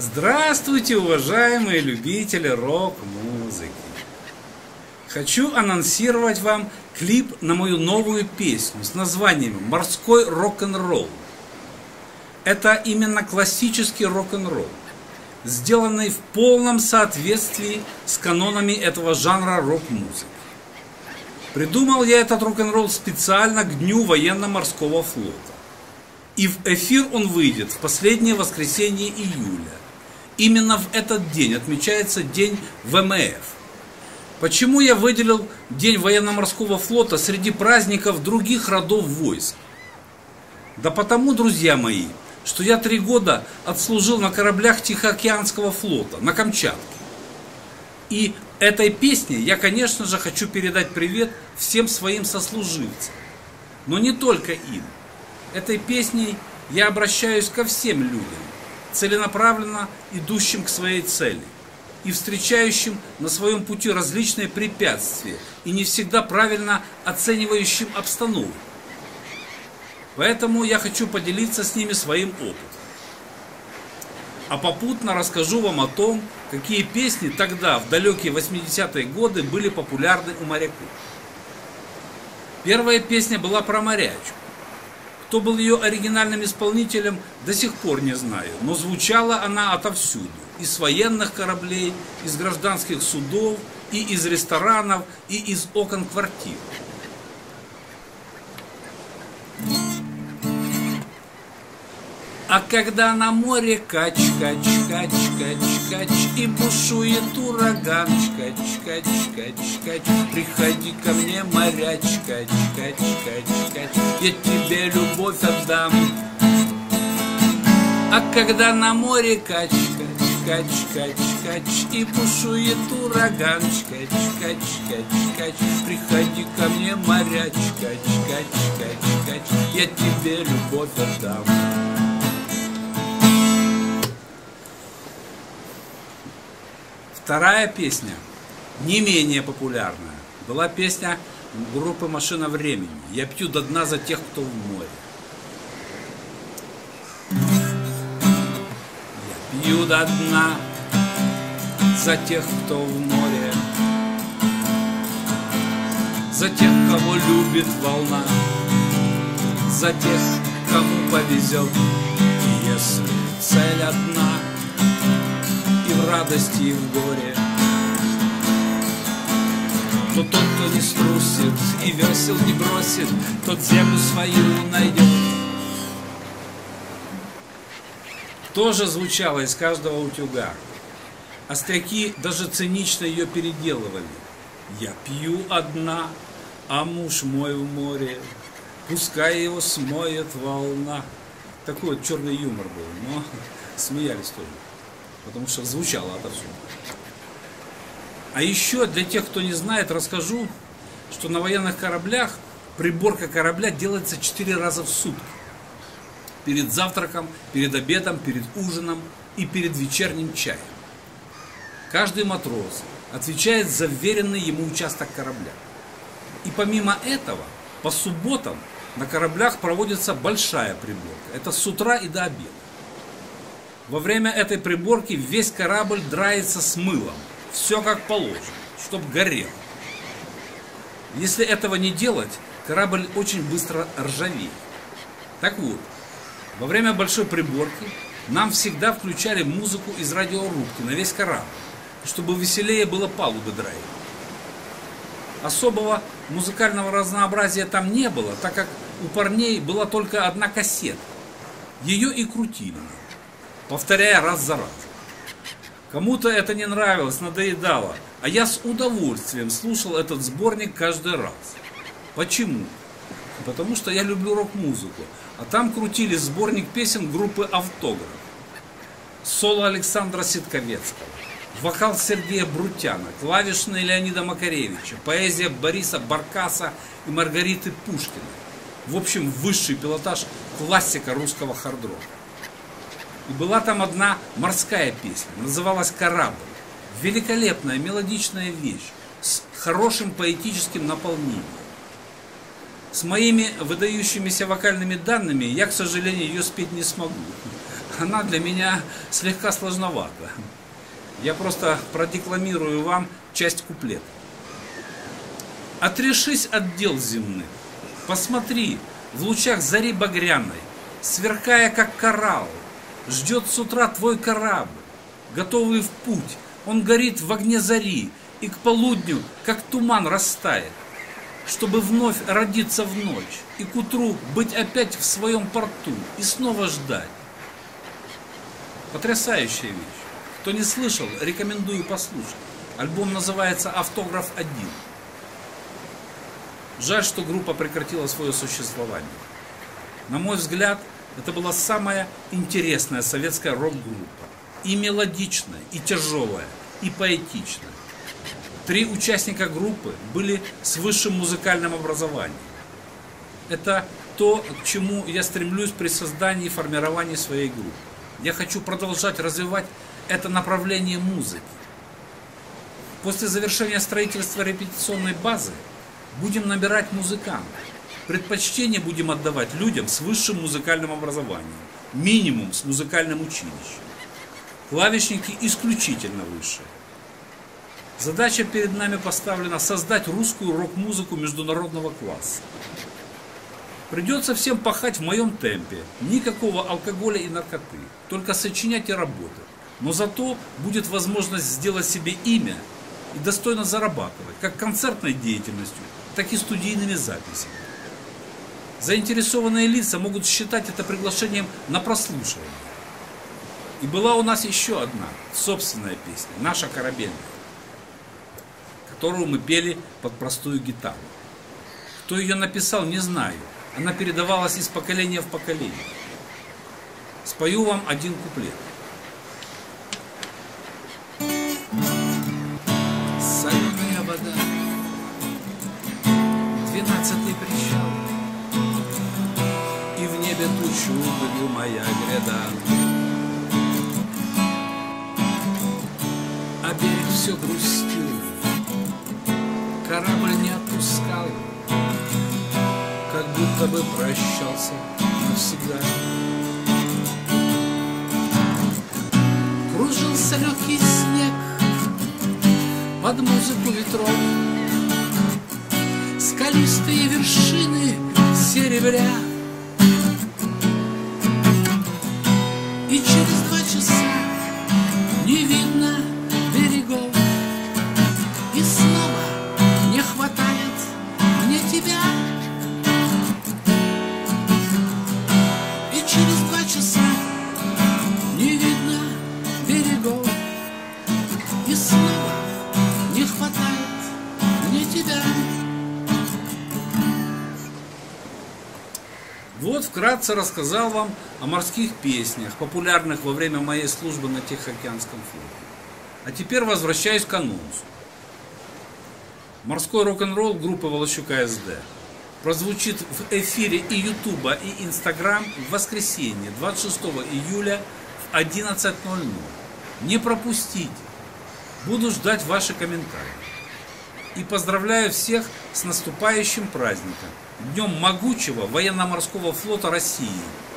Здравствуйте, уважаемые любители рок-музыки! Хочу анонсировать вам клип на мою новую песню с названием «Морской рок-н-ролл». Это именно классический рок-н-ролл, сделанный в полном соответствии с канонами этого жанра рок-музыки. Придумал я этот рок-н-ролл специально к Дню военно-морского флота. И в эфир он выйдет в последнее воскресенье июля. Именно в этот день отмечается День ВМФ. Почему я выделил День военно-морского флота среди праздников других родов войск? Да потому, друзья мои, что я три года отслужил на кораблях Тихоокеанского флота на Камчатке. И этой песней я, конечно же, хочу передать привет всем своим сослуживцам. Но не только им. Этой песней я обращаюсь ко всем людям, целенаправленно идущим к своей цели и встречающим на своем пути различные препятствия и не всегда правильно оценивающим обстановку. Поэтому я хочу поделиться с ними своим опытом. А попутно расскажу вам о том, какие песни тогда, в далекие 80-е годы, были популярны у моряков. Первая песня была про морячку. Кто был ее оригинальным исполнителем, до сих пор не знаю, но звучала она отовсюду. Из военных кораблей, из гражданских судов, и из ресторанов, и из окон квартир. А когда на море кач, кач, кач, кач, кач И бушует ураган, кач, кач, кач, кач Приходи ко мне, моряч, кач, кач, кач, кач Я тебе любовь отдам А когда на море кач, кач, кач, кач, кач И бушует ураган, кач, кач, кач, кач Приходи ко мне, моряч, кач, кач, кач, кач Я тебе любовь отдам Вторая песня, не менее популярная, была песня группы «Машина времени». «Я пью до дна за тех, кто в море». Я пью до дна за тех, кто в море, За тех, кого любит волна, За тех, кому повезет. Если цель одна — радости, и в горе. То тот, кто не струсит и весел не бросит, тот землю свою найдет. Тоже звучало из каждого утюга. Остряки даже цинично ее переделывали. Я пью одна, а муж мой в море, пускай его смоет волна. Такой вот черный юмор был, но смеялись тоже потому что звучало отовсюду. А еще для тех, кто не знает, расскажу, что на военных кораблях приборка корабля делается 4 раза в сутки. Перед завтраком, перед обедом, перед ужином и перед вечерним чаем. Каждый матрос отвечает за вверенный ему участок корабля. И помимо этого, по субботам на кораблях проводится большая приборка. Это с утра и до обеда. Во время этой приборки весь корабль драется с мылом. Все как положено, чтоб горело. Если этого не делать, корабль очень быстро ржавеет. Так вот, во время большой приборки нам всегда включали музыку из радиорубки на весь корабль, чтобы веселее было палубы драить. Особого музыкального разнообразия там не было, так как у парней была только одна кассета. Ее и крутили повторяя раз за раз. Кому-то это не нравилось, надоедало, а я с удовольствием слушал этот сборник каждый раз. Почему? Потому что я люблю рок-музыку, а там крутили сборник песен группы «Автограф», соло Александра Ситковецкого, вокал Сергея Брутяна, клавишные Леонида Макаревича, поэзия Бориса Баркаса и Маргариты Пушкина. В общем, высший пилотаж классика русского хард-рока. И была там одна морская песня, называлась «Корабль». Великолепная мелодичная вещь с хорошим поэтическим наполнением. С моими выдающимися вокальными данными я, к сожалению, ее спеть не смогу. она для меня слегка сложновата. Я просто продекламирую вам часть куплета. Отрешись от дел земных, посмотри, в лучах зари багряной, сверкая как коралл, ждет с утра твой корабль, готовый в путь, он горит в огне зари, и к полудню, как туман, растает, чтобы вновь родиться в ночь, и к утру быть опять в своем порту, и снова ждать. Потрясающая вещь. Кто не слышал, рекомендую послушать. Альбом называется «Автограф 1». Жаль, что группа прекратила свое существование. На мой взгляд, это была самая интересная советская рок-группа. И мелодичная, и тяжелая, и поэтичная. Три участника группы были с высшим музыкальным образованием. Это то, к чему я стремлюсь при создании и формировании своей группы. Я хочу продолжать развивать это направление музыки. После завершения строительства репетиционной базы будем набирать музыкантов. Предпочтение будем отдавать людям с высшим музыкальным образованием, минимум с музыкальным училищем. Клавишники исключительно высшие. Задача перед нами поставлена создать русскую рок-музыку международного класса. Придется всем пахать в моем темпе. Никакого алкоголя и наркоты. Только сочинять и работать. Но зато будет возможность сделать себе имя и достойно зарабатывать, как концертной деятельностью, так и студийными записями. Заинтересованные лица могут считать это приглашением на прослушивание. И была у нас еще одна собственная песня, наша корабельная, которую мы пели под простую гитару. Кто ее написал, не знаю. Она передавалась из поколения в поколение. Спою вам один куплет. Углю моя гряда. А берег все грустил, корабль не отпускал, Как будто бы прощался навсегда. Кружился легкий снег под музыку ветров, Скалистые вершины серебря. И снова не хватает мне тебя. Вот вкратце рассказал вам о морских песнях, популярных во время моей службы на Тихоокеанском флоте. А теперь возвращаюсь к анонсу. Морской рок-н-ролл группы Волощука СД прозвучит в эфире и Ютуба, и Инстаграм в воскресенье 26 июля в 11.00. Не пропустите. Буду ждать ваши комментарии. И поздравляю всех с наступающим праздником, Днем могучего военно-морского флота России –